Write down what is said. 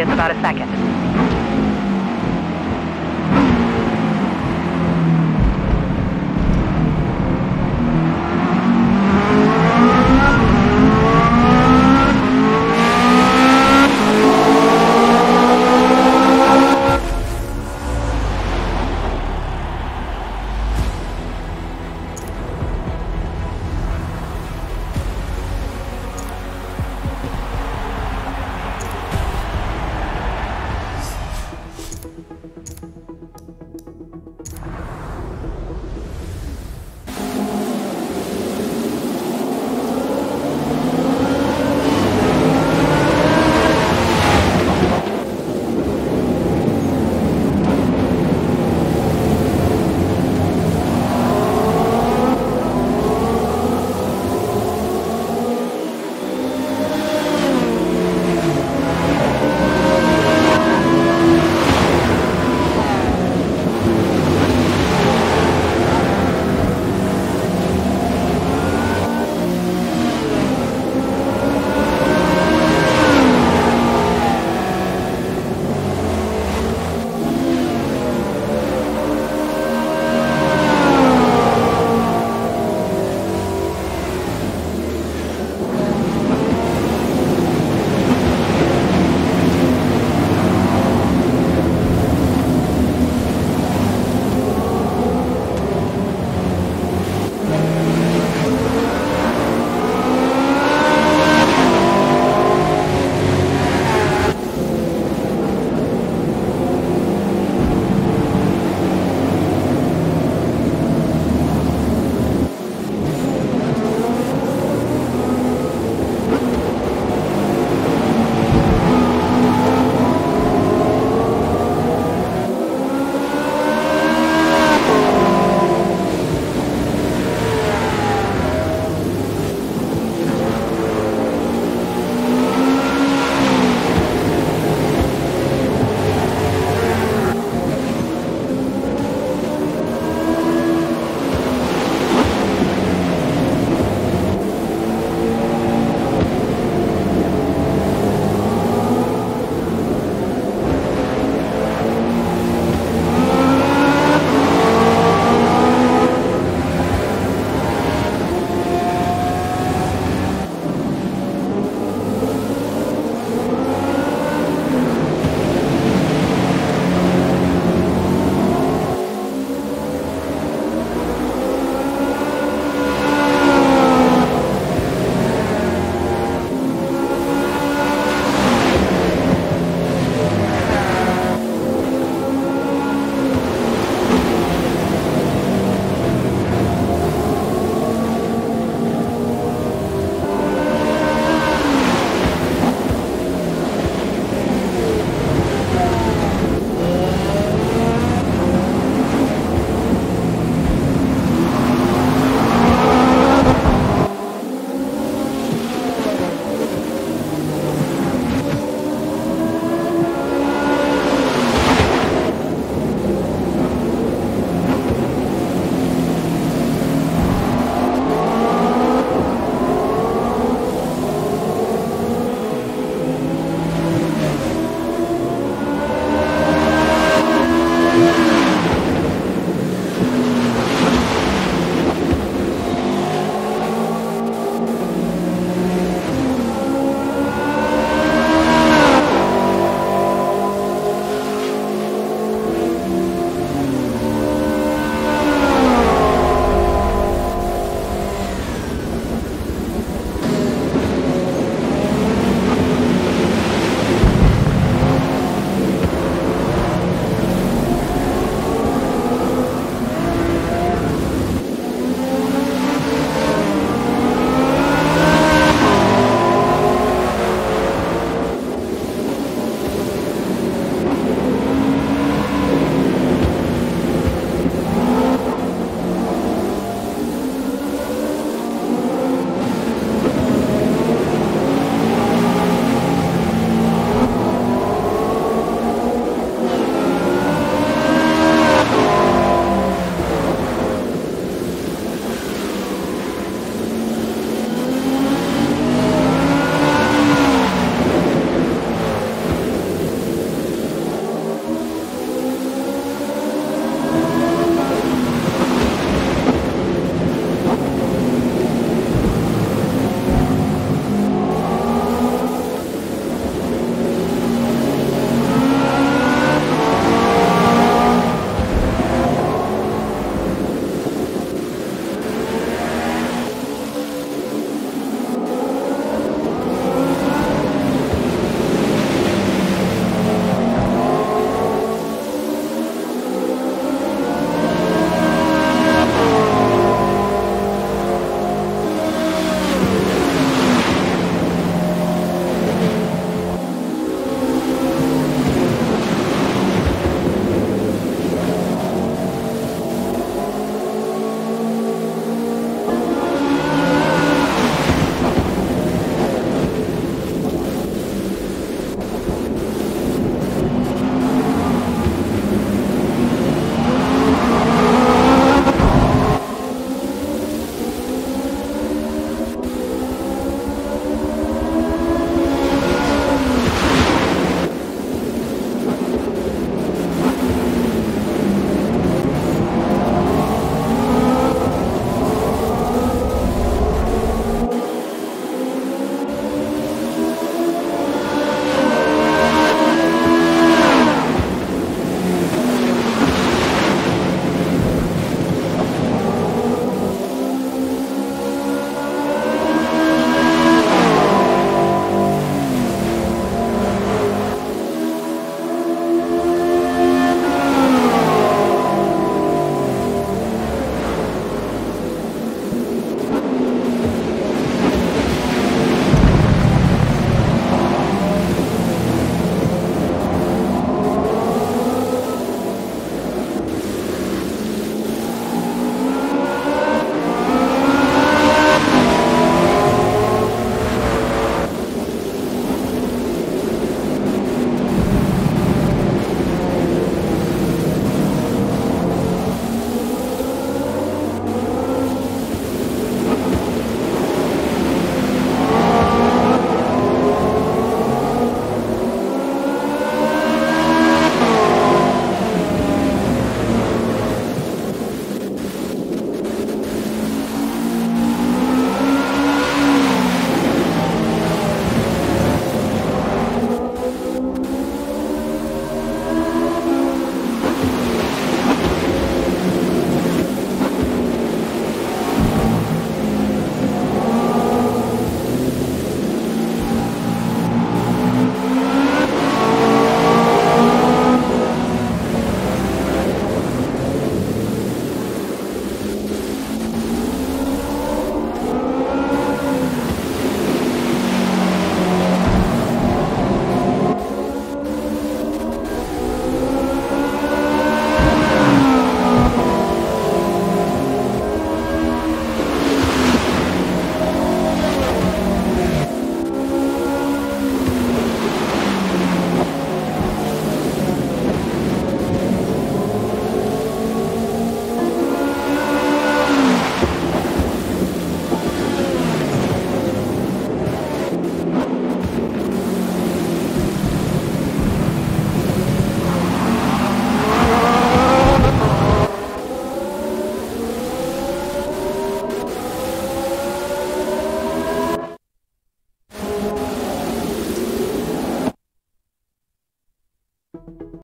It's about a second.